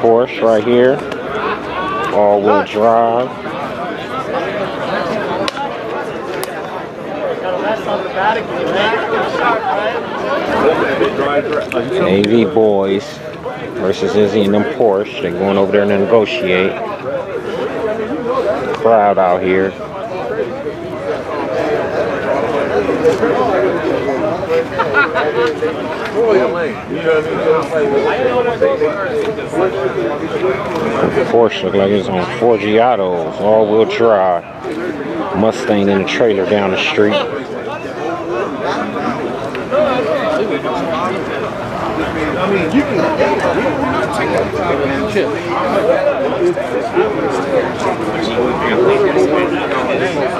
Porsche right here. All-wheel drive. AV boys versus Izzy and them Porsche. They're going over there to negotiate. Crowd out here. Porsche look like it's on four Giottos, all-wheel drive. Mustang in the trailer down the street. What's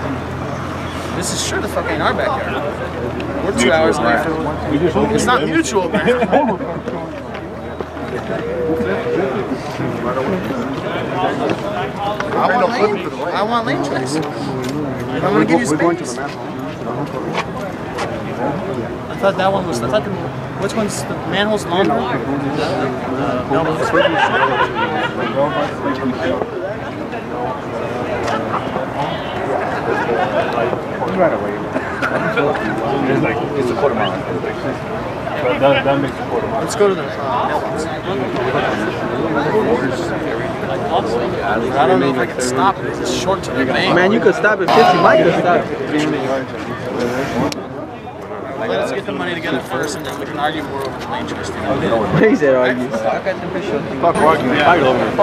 This is sure the fuck ain't our backyard. We're two hours away from It's not mutual, man. I want lane. I want lane choice. I'm gonna give you space. I thought that one was. I thought the. Which one's the manhole's longer? The, the, the, Right away. It's like, it's a quarter mile. So that, that makes a quarter mile. Let's go to the uh. I don't know if I can stop it. It's short to the bank. Man, you could stop at 50. Mike could stop. Let us get the money together first, and then we can argue more over the lane choice thing. What he said, argue. Fuck arguing. Fight over it.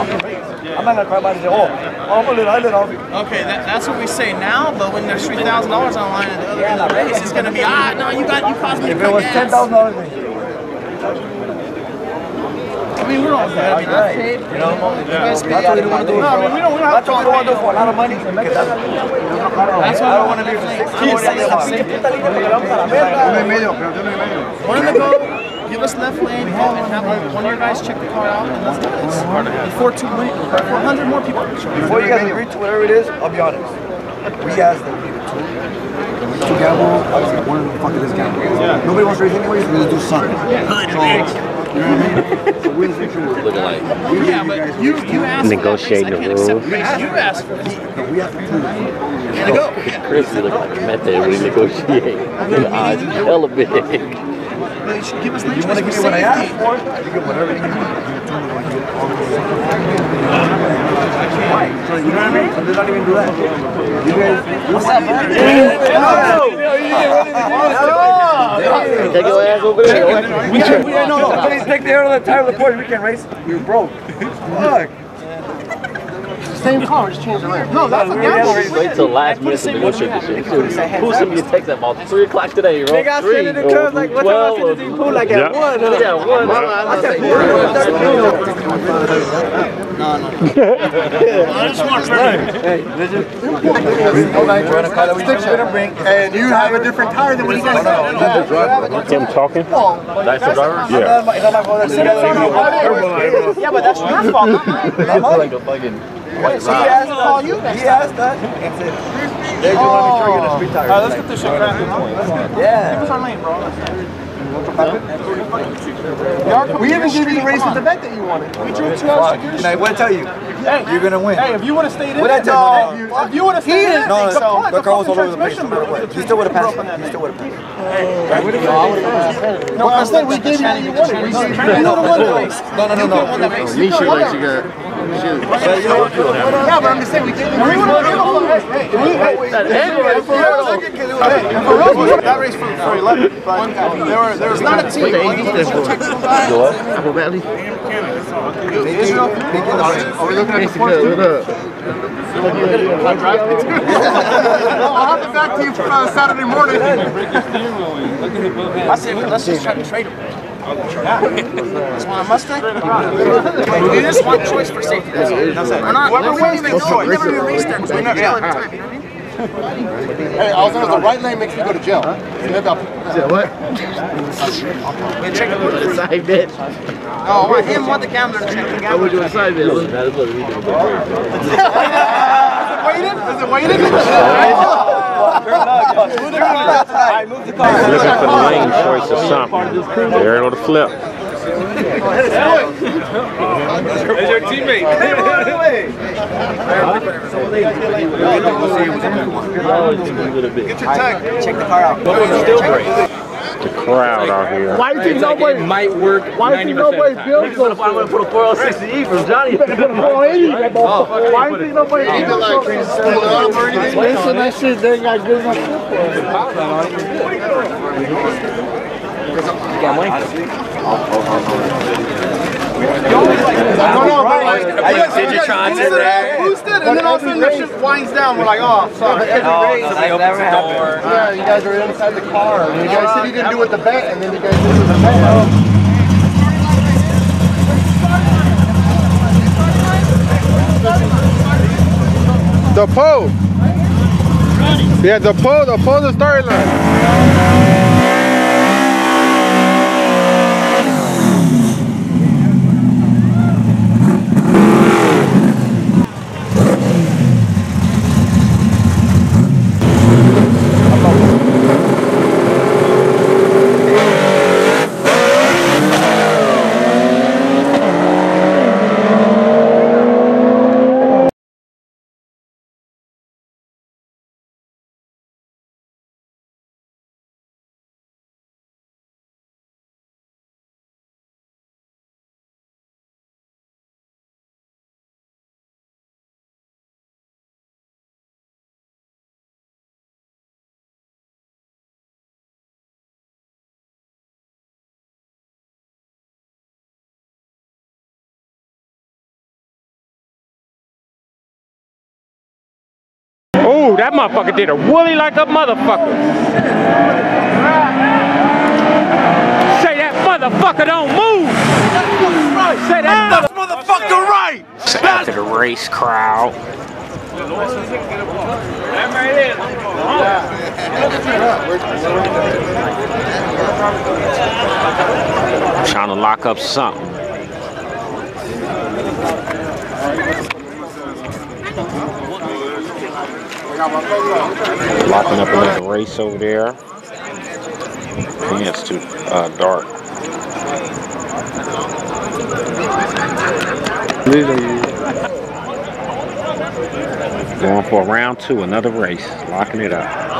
I'm not gonna cry about it. and say, Oh, oh, I'm gonna let I let off. Okay, that, that's what we say now, but when there's three thousand dollars on the line in the other in the race, it's gonna be ah no, you got you caused me If it was gas. ten thousand dollars, I mean, we're all good. I mean, paid. you know, paid. that's what we don't want to do. No, I mean, we don't. We don't have That's what we don't want to do for a lot of money. that's- why I don't want to be I Keep don't want to be puta liga porque vamos a. One in the go. Give us left lane and have one of your guys check the car out and let's do this. Before two million, before hundred more people. Before you guys agree to whatever it is, I'll be honest. We asked them either two. Two gamble. I was like, one of the fuck is this gamble? Nobody wants to race anyways. We're gonna do something. So, you know what I mean? So we just make sure we're looking like. Yeah, but you you asked Negotiating the race. I can't accept rules. race. You asked for it. We have to prove. And go. Chris, you look like a method when you negotiate. The odds are hella big. But you should give us lane You want to give me what I safety. asked for? You get whatever you need. Why? So you know what I mean? So let's not even do that. You guys, what's up, man? Take your ass over there. We can't, we no, no. Please take the air of the tire of the Porsche. We can't race. You're broke. Fuck. Same car, just change around. No, that's a gamble. Wait till last minute to negotiate this shit. Who sent me a text at about 3 o'clock today, bro? They got sent in the club like, what time I sent it to Pooh? Like at 1. huh? Yeah, one. I said 4. And you have a different tire than what you guys got. Him talking? That's the driver? Yeah. Yeah, but that's your fault, not mine. like a fucking. He asked, to call you. He asked that and said, "Did you want to make sure you get a street tire?" All right, let's get this shit cracking. Yeah. Give us our lane, bro. We even gave you the race with the bet that you wanted. We drove two hours to get And I want to tell you, you're gonna win. Hey, if you would have stayed in What'd I tell you? no. If you would have stayed in it, No, the, no, the, the car was all over the place. No transmission matter broke. what. He still would have passed. He still would have passed. No, I said we gave you what you wanted. We gave you the one race. No, no, no, no. You race. Yeah, but I'm just saying we you. We That race for, for 11, but there, was not a team. Apple Valley. Israel? Are we looking at the fourth I'll have it back to you uh, Saturday morning. I said, let's just try to trade him. Just Mustang? We just want choice for safety. That's all. We're not. We don't even know. We never even raced there we never at the time. You know what I mean? Hey, all I was is the right lane makes me go to jail. Maybe I'll What? We check it. Side bitch. Oh, I him want the gambler to check the I gambler. would do a side. That is do. Waiting? Is it waiting? Looking for the lane choice or something. There on the flip. There's your teammate. Get your tag. Check the car out. The crowd out here. Why do you think nobody might work Why do you think nobody builds those? I'm gonna put a 406 E from Johnny. Why do you think nobody builds those? Listen, that shit they ain't got good enough. No, no, but like, Digitron's in there. Boosted, and then all of a sudden that shit winds down. We're like, oh, fuck. Yeah, you guys are inside the car. You guys said you didn't do it the bet, and then you guys did it with the bet. The pole. Yeah, the pole, the pole, the starting line. Oh, that motherfucker did a woolly like a motherfucker. Say that motherfucker don't move. Say that motherfucker right. After the race crowd. Trying to lock up something. Locking up another race over there. It's too uh, dark. Going for round two, another race. Locking it up.